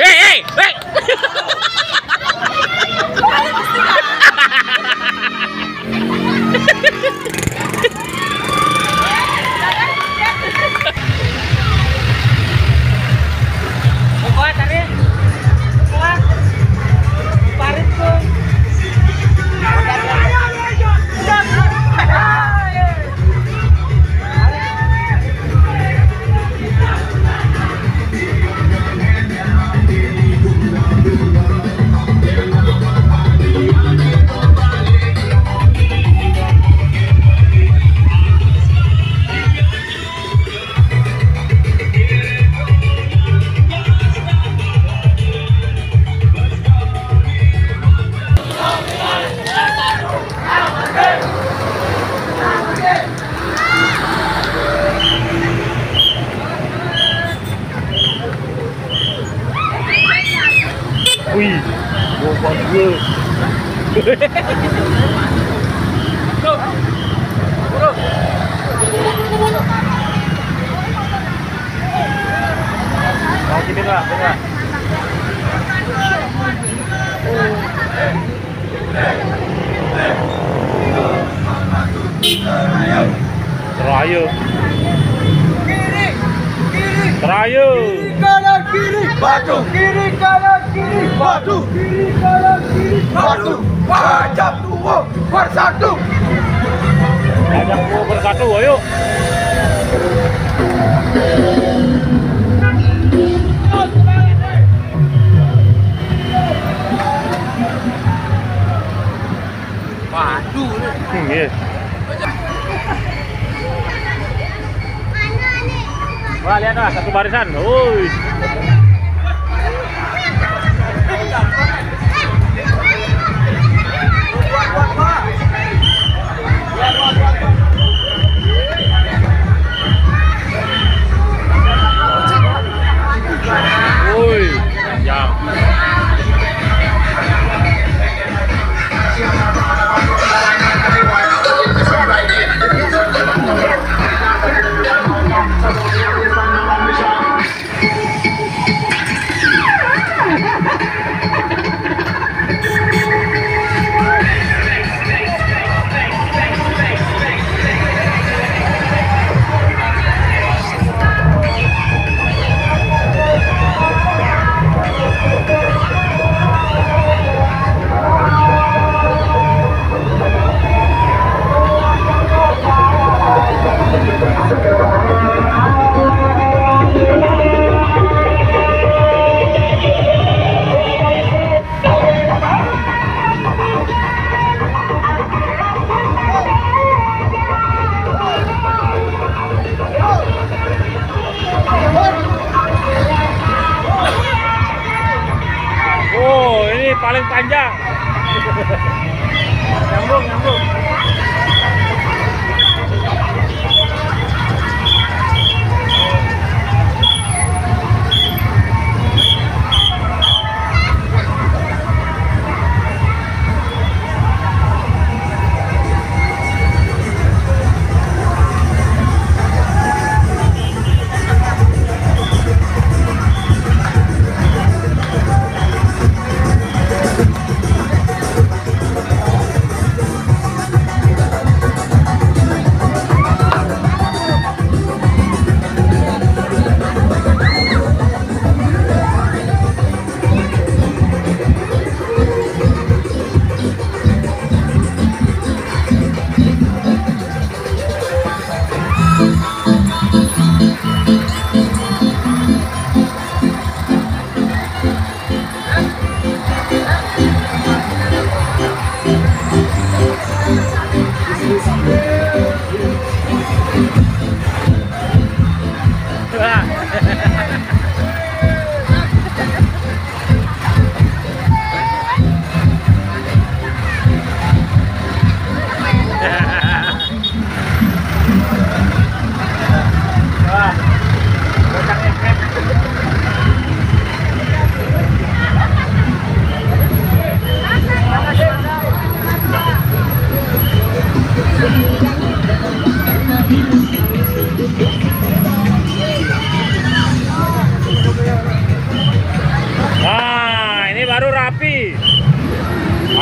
Hey, hey! Hey! Ha ha ha! Terayu. Terayu. kanan kiri batu kiri kanan kiri batu kiri kanan kiri batu wajib tubuh bersatu Ajak gua bersatu, ayo. batu Hmm, iya. Wah, lihat lah, satu barisan.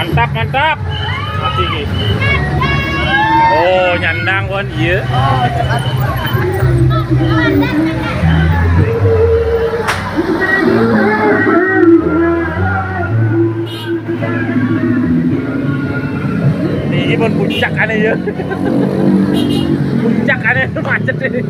Mantap, mantap. Mati iki. Oh, nyandang kan iya. Ini pun puncak aneh ya. puncak aneh macet ini.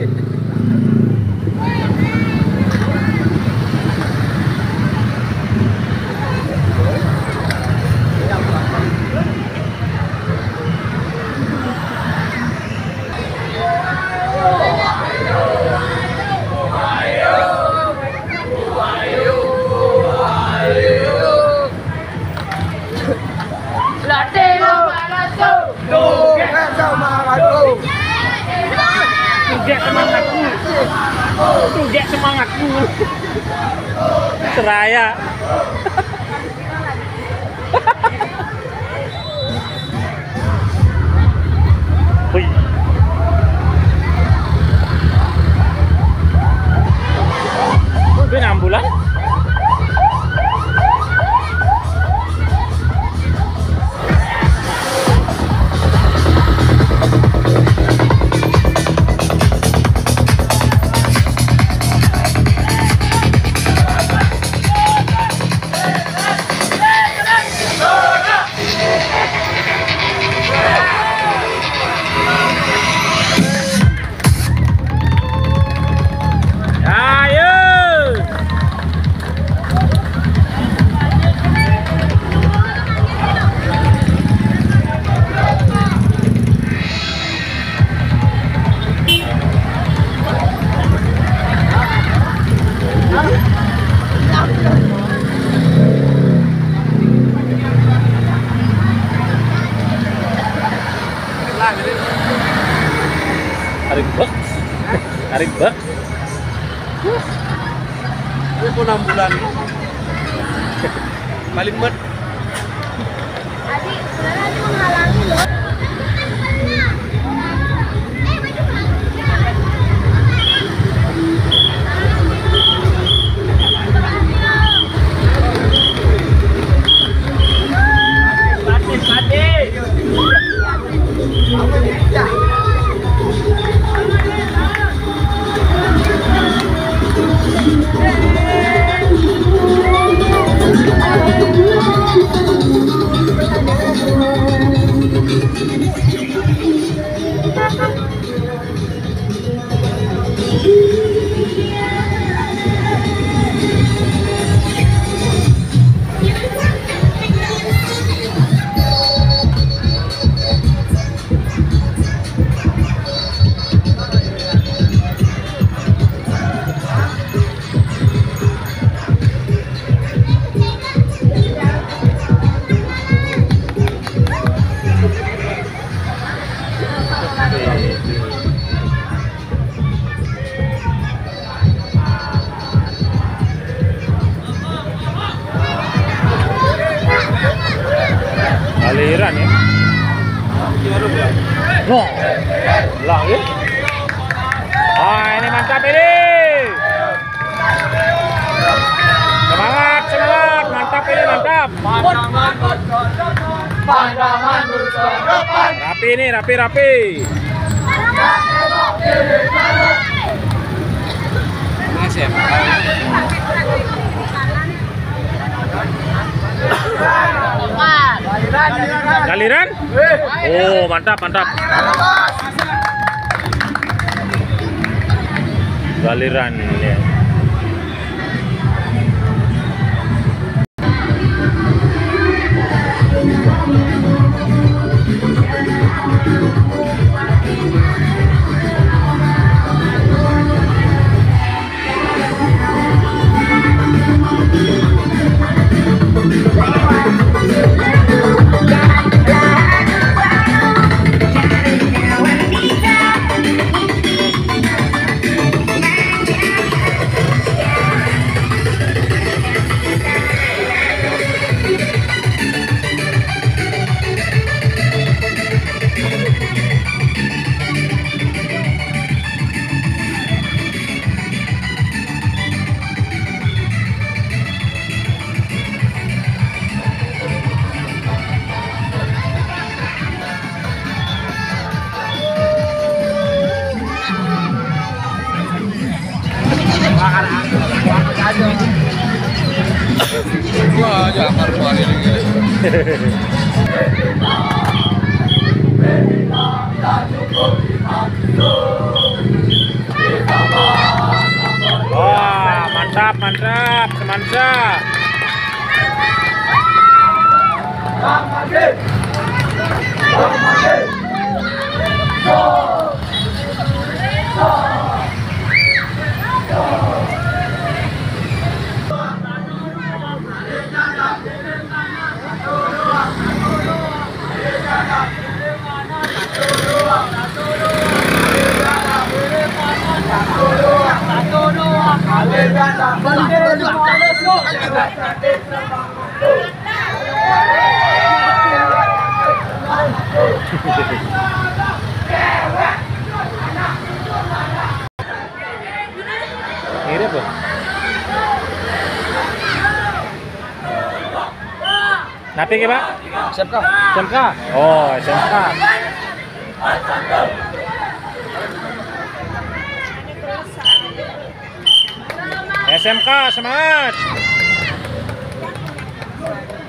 Bak. Ini pun enam bulan. Paling mat. Adik, sebenarnya ini menghalangi Rapi ini, rapi, rapi. Galiran? Oh, mantap, mantap. Galiran ya. Wah, mantap, mantap, semansa. Mirip loh. Nanti ke Pak? SMK. SMK? Oh, SMK. SMK semangat.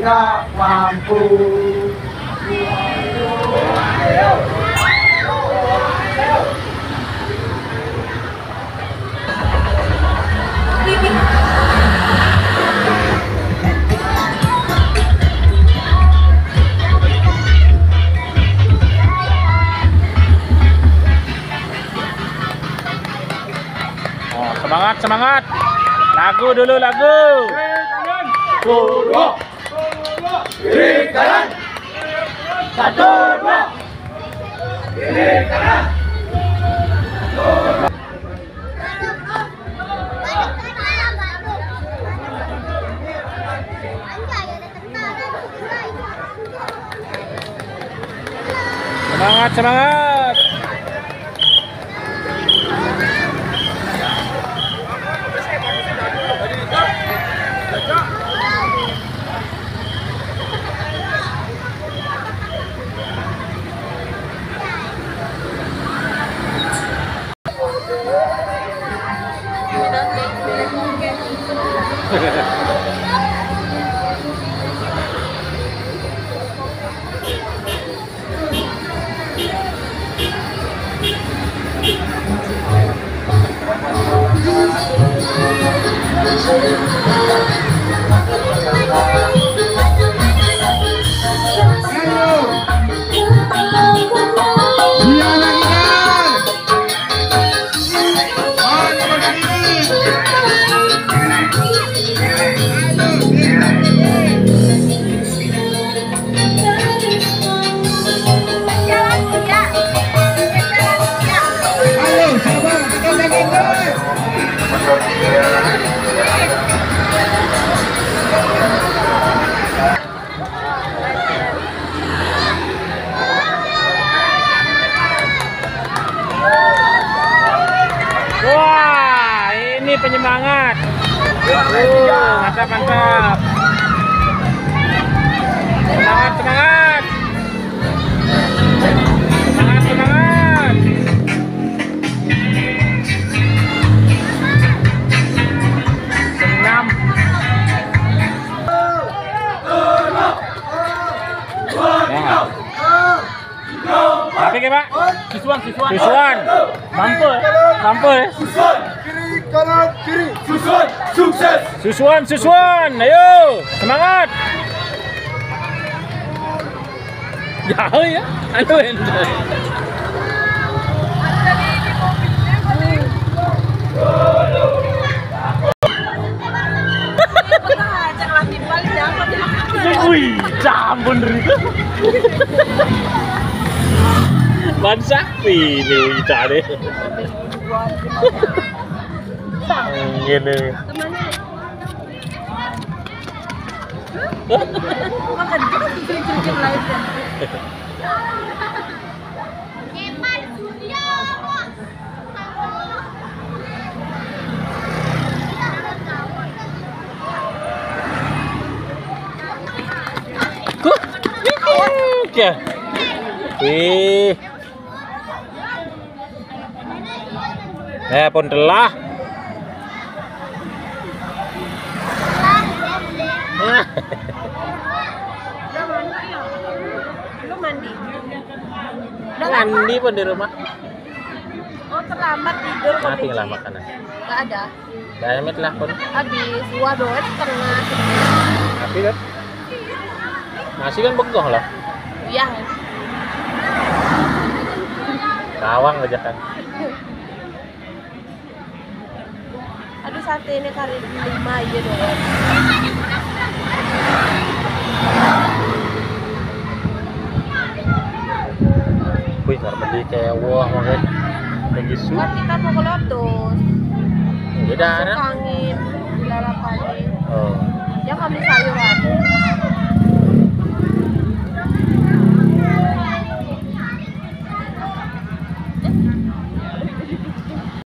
tidak mampu Oh, semangat, semangat. Lagu dulu, lagu. Kiri kanan Satu dua. Kiri kanan Semangat, semangat. Wah, mantap, mantap. Semangat, semangat. Semangat, semangat. Tapi ke Pak? Siswan, siswan. Siswan. Mampu, ya? mampu ya? Kiri kanan kiri Susun Sukses Susuan, susuan, ayo, semangat. Jauh ya, ente. Wih, campur. Ban sakti ini deh. Susah. Gini. Temannya. Makan lain. Wih. Eh pun telah. Udah mandi ya? Lu mandi? Udah lama? Mandi pun di rumah. Oh terlambat tidur kok Mati Beci. lah makanan. Gak ada. Diamit lah pun. Habis. Dua doet setengah. Tapi kan masih kan begoh lah. Iya. Rawang aja kan. Aduh sate ini kali lima aja doet. Wih, nggak beli kayak wah makanya lagi su. Kan kita ke Lotus. Beda angin. Angin. Oh. Ya kami sayuran.